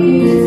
me.